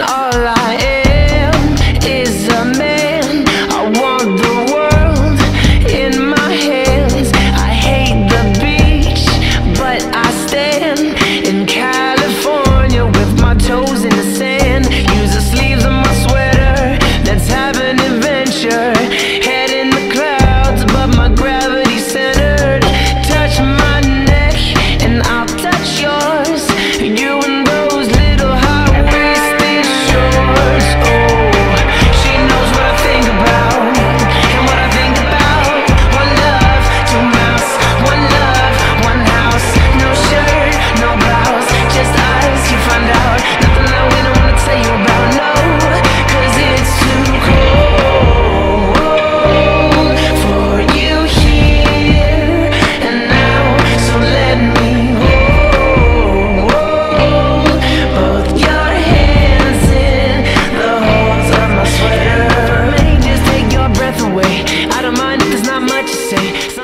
alright say